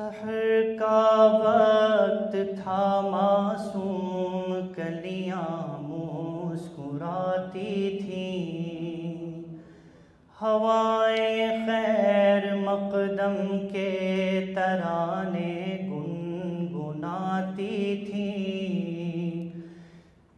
सहर का वक्त था मासूम कलियाँ मुस्कुराती थी। हवाएँ खैर मकदम के तराने गुनगुनाती थी।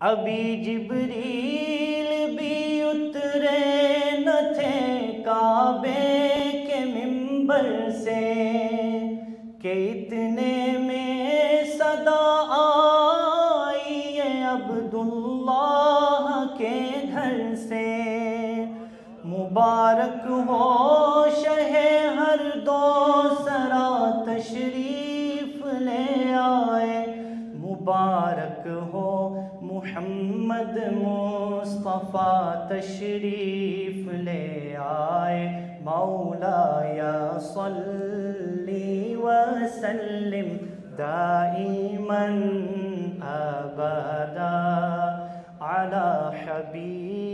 अभी जिबरील भी उतरे न थे काबे के मिंबर से। وسلم دائما أبدا على حبيبك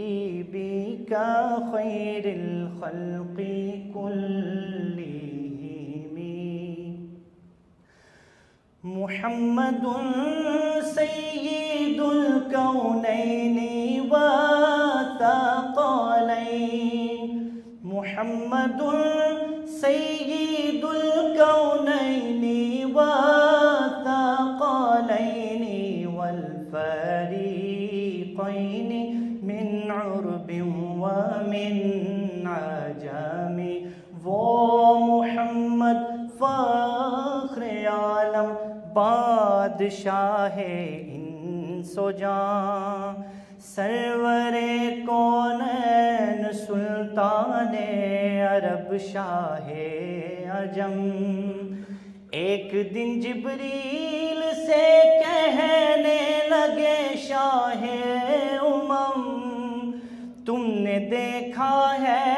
خير الخلق كلهم. محمد سيد الكونين وثقلين محمد سيد الكونين बादशाह इन सो जां। सरवरे कौनैन सुल्तान, अरब शाह अजम। एक दिन जिबरील से कहने लगे शाह उमम, तुमने देखा है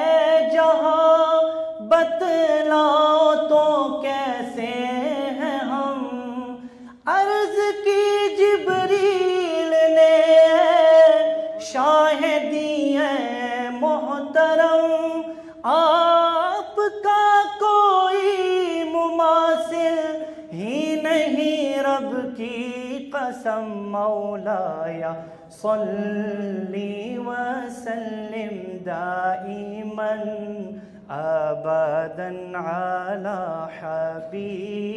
मुमासिल ही नहीं रब की कसम मौलाया सल्ली वसल्लिम दाइमन अबदन अला हबीबिका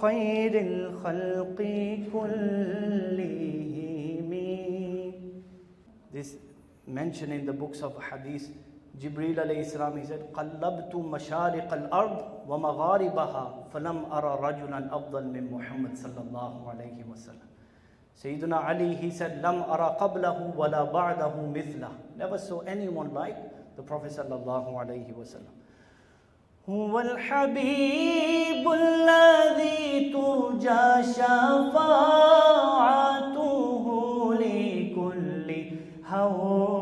खैरिल खल्qi कुल्लिहिम This mentioned in the books of hadith Jibreel alayhi salam he said قلبت مشارق الأرض ومغاربها فلم أرى رجلا أفضل من محمد صلى الله عليه وسلم Sayyidina Ali he said لم أرى قبله ولا بعده مثله never saw anyone like the Prophet صلى الله عليه وسلم هو الحبيب الذي ترجى شفاعته لكل هول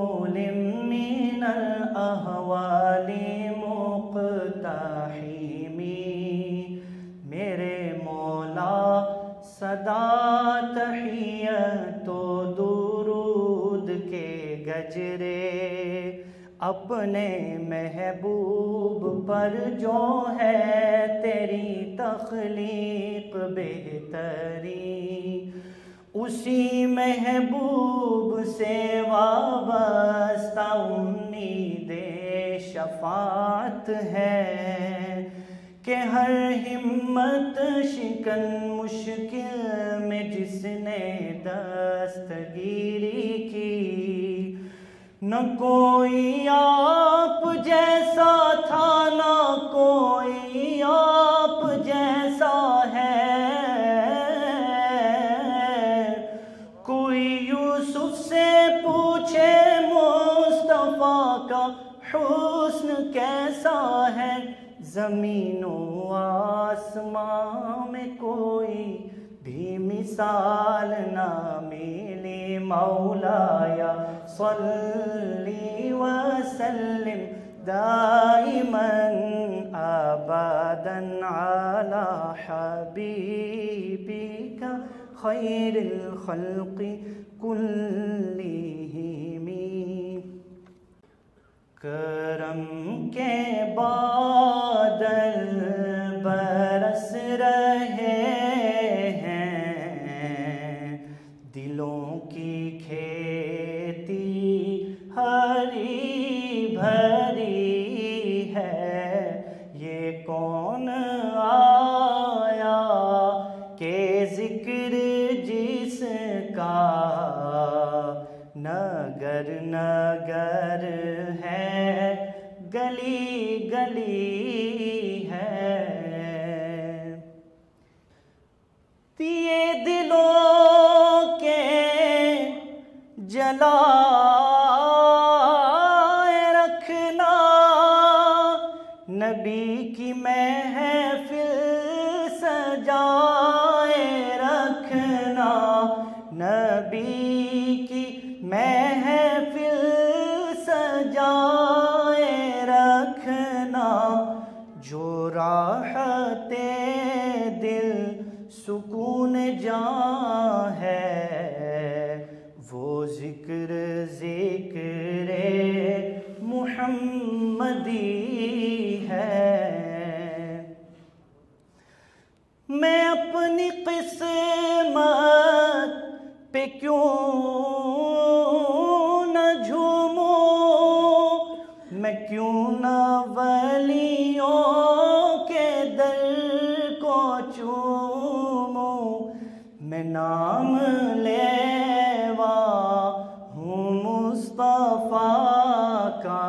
गजरे अपने महबूब पर जो है तेरी तख्लीक बेहतरी, उसी महबूब से वाबस्ता उम्मीद शफात है कि हर हिम्मत शिकन मुश्किल में जिसने दस्तगीरी की न कोई आप जैसा था, न कोई आप जैसा है। कोई यूसुफ से पूछे मुस्तफ़ा का हुस्न कैसा है? ज़मीनों आसमां में कोई भी मिसाल ना مولاي صلي وسلم دائما أبدا على حبيبك خير الخلق كلهم. كرم كبادل दिल सुकून जा चूमूं मैं नाम लेवा हूँ मुस्तफ़ा का।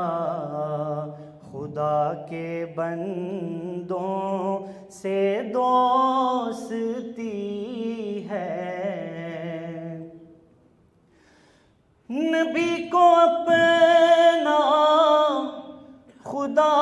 खुदा के बंदों से दोस्ती है। नबी को अपना खुदा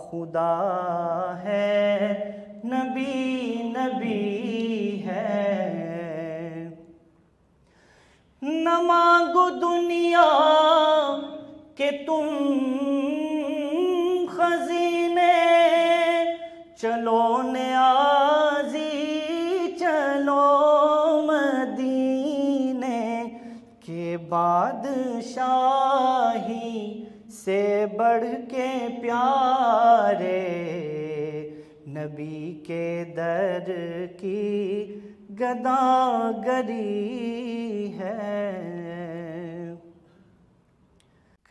खुदा है, नबी नबी है। न मांगो दुनिया के तुम खजीने, चलो न्याजी, चलो मदीने के बादशाही। से बढ़ के प्यारे नबी के दर की ਗਦਾਗਰੀ ਹੈ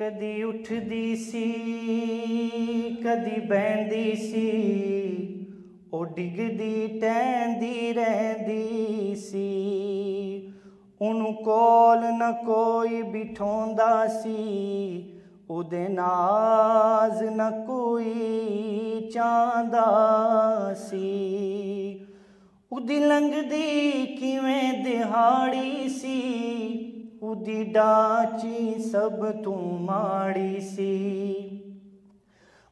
ਕਦੀ ਉੱਠਦੀ ਸੀ ਕਦੀ ਬੈੰਦੀ ਸੀ ਉਹ ਡਿੱਗਦੀ ਟੈਂਦੀ ਰਹਿੰਦੀ ਸੀ ਉਹਨੂੰ ਕੋਲ ਨਾ ਕੋਈ ਬਿਠਾਉਂਦਾ ਸੀ ਉਹਦੇ ਨਾਜ਼ ਨਾ ਕੋਈ ਚਾਂਦਾ ਸੀ। ਉਹਦੀ ਲੰਘਦੀ ਕਿਵੇਂ ਦਿਹਾੜੀ ਸੀ? ਉਹਦੀ ਡਾਚੀ ਸਭ ਤੋਂ ਮਾੜੀ ਸੀ।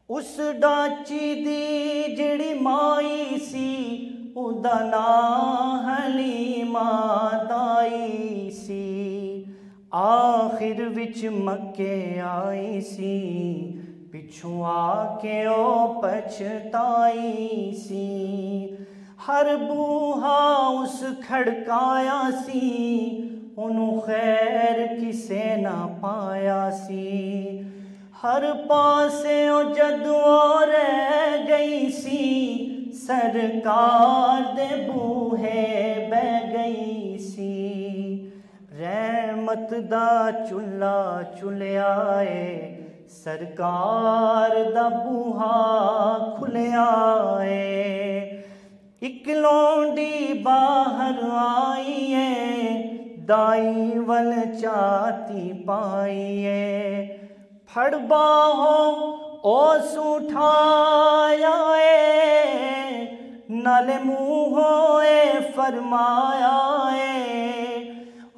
ਉਸ ਡਾਚੀ ਦੀ ਜਿਹੜੀ ਮਾਈ ਸੀ, ਉਹਦਾ ਨਾਂ ਹਲੀਮਾ ਦਾਈ ਸੀ। ਆਖਿਰ ਵਿੱਚ ਮੱਕੇ ਆਈ ਸੀ ਪਿਛੋਂ ਆ ਕੇ ਉਹ ਪਛਤਾਈ ਸੀ ਹਰ ਬੂਹਾ ਉਸ ਖੜਕਾਇਆ ਸੀ ਉਹਨੂੰ ਖੈਰ ਕਿਸੇ ਨਾ ਪਾਇਆ ਸੀ ਹਰ ਪਾਸੇ ਉਹ ਜਦੋਂ ਰਹਿ ਗਈ ਸੀ ਸਰਕਾਰ ਦੇ ਬੂਹੇ ਬਹਿ ਗਈ ਸੀ ਰਹਿਮਤ ਦਾ ਚੁੱਲਾ ਚੁਲਿਆ ਏ ਸਰਕਾਰ ਦਾ ਬੂਹਾ ਖੁੱਲਿਆ ਏ ਇੱਕ ਲੋਂਡੀ ਬਾਹਰ ਆਈ ਏ ਦਾਈ ਵੱਲ ਚਾਤੀ ਪਾਈ ਏ ਫੜ ਬਾਹੋਂ ਉਸ ਉਠਾਇਆ ਏ ਨਾਲੇ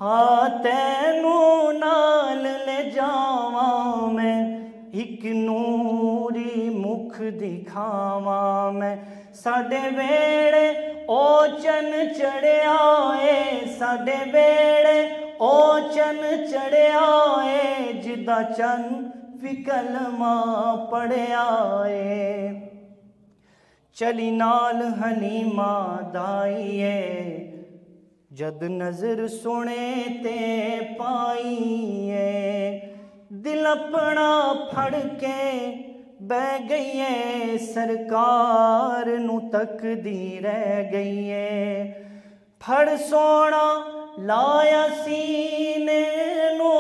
ਮੂੰਹੋਂ ਤੈਨੂੰ ਨਾਲ ਲੈ ਜਾਵਾਂ ਮੈਂ, ਇੱਕ ਨੂਰੀ ਮੁਖ ਦਿਖਾਵਾਂ ਮੈਂ। ਸਾਡੇ ਵੇੜੇ ਉਹ ਚੰਨ ਚੜਿਆ ਏ, ਸਾਡੇ ਵੇੜੇ ਉਹ ਚਨ ਚੜਿਆ ਏ, ਜਿੱਦਾਂ ਚੰਨ ਵੀ ਕਲਮਾ ਪੜਿਆ ਏ। ਚਲੀ ਨਾਲ ਹਲੀਮਾ ਦਾਈਏ ਜਦ ਨਜ਼ਰ ਸੁਣੇ ਤੇ ਪਾਈਏ ਦਿਲ ਆਪਣਾ ਫੜ ਕੇ ਬਹਿ ਗਈਏ ਸਰਕਾਰ ਨੂੰ ਤੱਕਦੀ ਰਹਿ ਗਈਏ ਫੜ ਸੋਣਾ ਲਾਇਆ ਸੀਨੇ ਨੂੰ,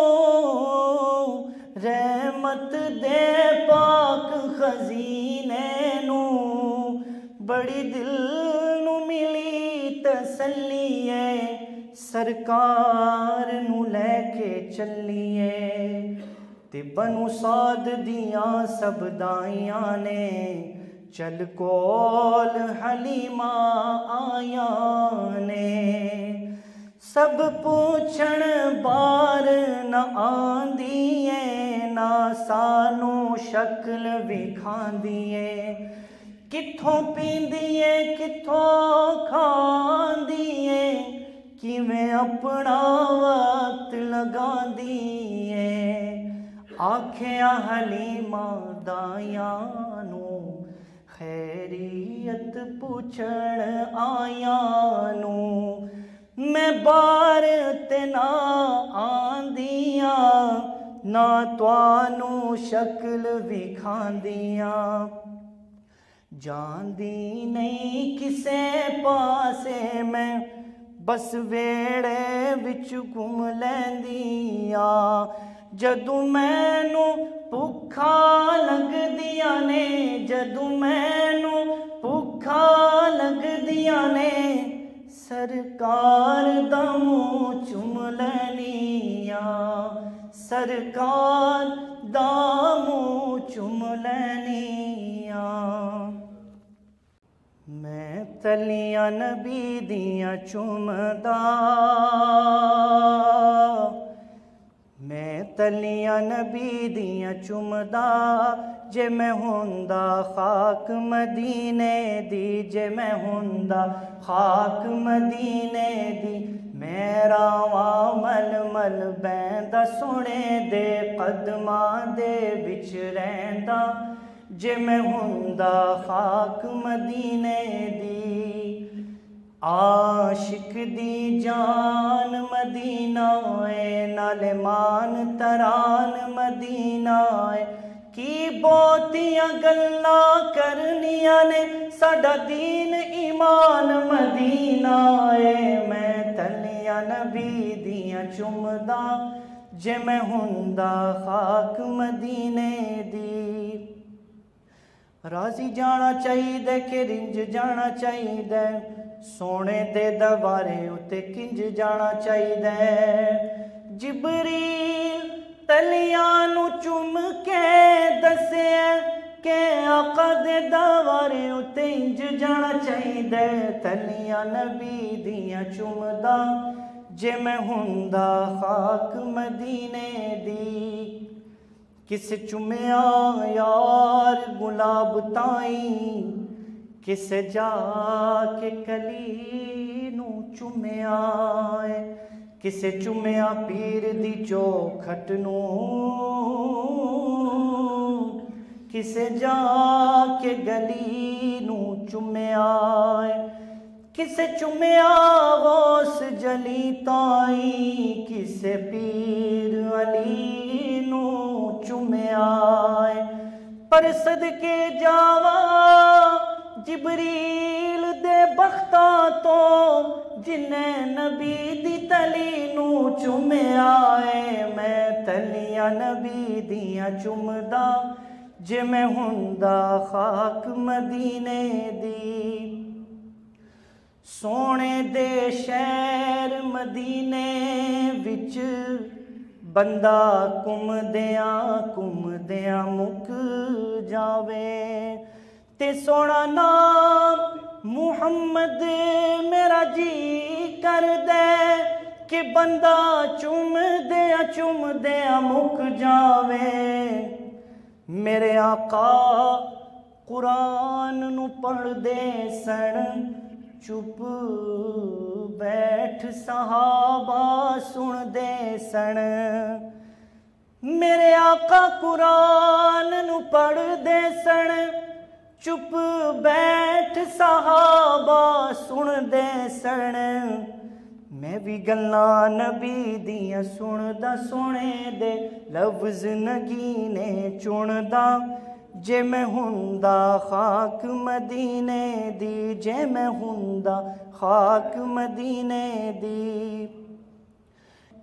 ਰਹਿਮਤ ਦੇ ਪਾਕ ਖਜ਼ੀਨੇ ਨੂੰ, ਬੜੀ ਦਿਲ ਨੂੰ ਮਿਲੀ ਤਸੱਲੀਏ, ਸਰਕਾਰ ਨੂੰ ਲੈ ਕੇ ਚੱਲੀਏ। ਤੇ ਬਨੂ ਸਾਦ ਦੀਆਂ ਸਭ ਦਾਈਆਂ ਨੇ। ਚਲ ਕੋਲ ਹਲੀਮਾ ਆਇਆ ਨੇ। ਸਭ ਪੁੱਛਣ ਬਾਰ ਨਾ ਆਂਦੀ ਏ ਨਾ ਸਾਨੂੰ ਸ਼ਕਲ ਵਿਖਾਂਦੀ ਏ ਕਿੱਥੋਂ ਪੀਂਦੀ ਏ ਕਿੱਥੋਂ ਖਾਂਦੀ ਏ ਕਿਵੇਂ ਆਪਣਾ ਵਕਤ ਲਗਾਉਂਦੀ ਏ ਆਖਿਆ ਹਲੀਮਾ ਦਾਇਆਂ ਨੂੰ, ਖੈਰੀਅਤ ਪੁੱਛਣ ਆਇਆਂ ਨੂੰ, ਮੈਂ ਬਾਰ ਤੇ ਨਾ ਆਂਦੀਆਂ ਨਾ ਤੁਹਾਨੂੰ ਸ਼ਕਲ ਵਿਖਾਂਦੀਆਂ ਜਾਂਦੀ ਨਹੀਂ ਕਿਸੇ ਪਾਸੇ ਮੈਂ, ਬਸ ਵੇੜੇ ਵਿੱਚ ਘੁੰਮ ਲੈਂਦੀ ਲੈਂਦੀਆਂ ਜਦੋਂ ਮੈਨੂੰ ਭੁੱਖਾ ਲੱਗਦੀਆਂ ਨੇ, ਜਦੋਂ ਮੈਨੂੰ ਭੁੱਖਾ ਲੱਗਦੀਆਂ ਨੇ, ਸਰਕਾਰ ਦਾ ਮੂੰਹ ਚੁੰਮ ਲੈਣੀਆਂ ਸਰਕਾਰ ਦਾ ਮੂੰਹ ਚੁੰਮ ਲੈਣੀਆਂ ਤਲੀਆਂ ਨਬੀ ਦੀਆਂ ਚੁੰਮਦਾ। ਮੈਂ ਤਲੀਆਂ ਨਬੀ ਦੀਆਂ ਚੁੰਮਦਾ, ਜੇ ਮੈਂ ਹੁੰਦਾ ਖਾਕ ਮਦੀਨੇ ਦੀ, ਜੇ ਮੈਂ ਹੁੰਦਾ ਖਾਕ ਮਦੀਨੇ ਦੀ। ਮੇਰਾ ਵਾ ਮਲ ਮਲ ਬੈਂਦਾ ਸੋਹਣੇ ਦੇ ਕਦਮਾਂ ਦੇ ਵਿੱਚ ਰਹਿੰਦਾ। ਜੇ ਮੈਂ ਹੁੰਦਾ ਖਾਕ ਮਦੀਨੇ ਦੀ आशिक दी जान मदीना है नालमान तरान मदीना है की बोतिया गल्ला करनिया ने, साडा दीन ईमान मदीना है मैं तलिया नबी दियाँ चुमदा, जे मैं हुंदा खाक मदीने दी। राज़ी जाना चाहिए कि रिंज जाना चाहिए ਸੋਨੇ ਦੇ ਦਵਾਰੇ ਉਤੇ ਕਿੰਜ ਜਾਣਾ ਚਾਹੀਦਾ ਜਿਬਰੀਲ ਤਲੀਆਂ ਨੂੰ ਚੁੰਮ ਕੇ ਦੱਸਿਆ ਕਿ ਆਕਾ ਦੇ ਦਵਾਰੇ ਉਤੇ ਇੰਜ ਜਾਣਾ ਚਾਹੀਦਾ ਤਲੀਆਂ ਨਬੀ ਦੀਆਂ ਚੁੰਮਦਾ ਜੇ ਮੈਂ ਹੁੰਦਾ ਖਾਕ ਮਦੀਨੇ ਦੀ। ਕਿਸ ਚੁੰਮਿਆ ਯਾਰ ਗੁਲਾਬ ਤਾਈ ਕਿਸ ਜਾ ਕੇ ਕਲੀ ਨੂੰ ਚੁੰਮਿਆ ਏ ਕਿਸੇ ਚੁੰਮਿਆ ਪੀਰ ਦੀ ਚੋਖਟ ਨੂੰ ਕਿਸੇ ਜਾ ਕੇ ਗਲੀ ਨੂੰ ਚੁੰਮਿਆ ਏ ਕਿਸੇ ਚੁੰਮਿਆ ਗੋਸ ਜਲੀ ਤਾਈ ਕਿਸੇ ਪੀਰ ਅਲੀ ਨੂੰ ਚੁੰਮਿਆ ਏ ਪਰ ਸਦਕੇ ਜਾਵਾ ਜਿਬਰੀਲ ਦੇ ਬਖਤਾਂ ਤੋਂ ਜਿਨੇ ਨਬੀ ਦੀ ਤਲੀ ਨੂੰ ਚੁੰਮਿਆ ਏ, ਮੈਂ ਤਲੀਆਂ ਨਬੀ ਦੀਆਂ ਚੁੰਮਦਾ ਜੇ ਮੈਂ ਹੁੰਦਾ ਖਾਕ ਮਦੀਨੇ ਦੀ। ਸੋਹਣੇ ਦੇ ਸ਼ਹਿਰ ਮਦੀਨੇ ਵਿੱਚ ਬੰਦਾ ਘੁੰਮਦਿਆਂ ਘੁੰਮਦਿਆਂ ਮੁੱਕ ਜਾਵੇ। ਤੇ ਸੋਹਣਾ ਨਾਮ ਮੁਹੰਮਦ ਮੇਰਾ ਜੀ ਕਰਦਾ ਕਿ ਬੰਦਾ ਚੁੰਮਦਿਆਂ ਚੁੰਮਦਿਆਂ ਮੁੱਕ ਜਾਵੇ। ਮੇਰੇ ਆਕਾ ਕੁਰਾਨ ਨੂੰ ਪੜ੍ਹਦੇ ਸਣ ਚੁੱਪ ਬੈਠ ਸਹਾਬਾ ਸੁਣਦੇ ਸਣ ਮੇਰੇ ਆਕਾ ਕੁਰਾਨ ਨੂੰ ਪੜ੍ਹਦੇ ਸਣ ਚੁੱਪ ਬੈਠ ਸਹਾਬਾ ਸੁਣਦੇ ਸਣ। ਮੈਂ ਵੀ ਗੱਲਾਂ ਨਬੀ ਦੀਆਂ ਸੁਣਦਾ ਸੋਹਣੇ ਦੇ ਲਫ਼ਜ਼ ਨਗੀਨੇ ਚੁਣਦਾ। ਜੇ ਮੈਂ ਹੁੰਦਾ ਖਾਕ ਮਦੀਨੇ ਦੀ, ਜੇ ਮੈਂ ਹੁੰਦਾ ਖਾਕ ਮਦੀਨੇ ਦੀ।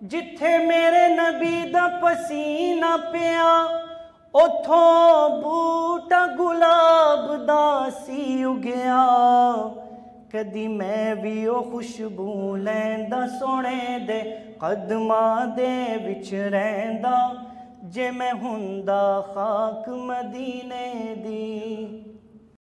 ਜਿੱਥੇ ਮੇਰੇ ਨਬੀ ਦਾ ਪਸੀਨਾ ਪਿਆ ਉਥੋਂ ਬੂਟਾ ਗੁਲਾਬ ਦਾ ਸੀ ਉਗਿਆ। ਕਦੀ ਮੈਂ ਵੀ ਉਹ ਖੁਸ਼ਬੂ ਲੈਂਦਾ ਸੋਹਣੇ ਦੇ ਕਦਮਾਂ ਦੇ ਵਿੱਚ ਰਹਿੰਦਾ, ਜੇ ਮੈਂ ਹੁੰਦਾ ਖਾਕ ਮਦੀਨੇ ਦੀ।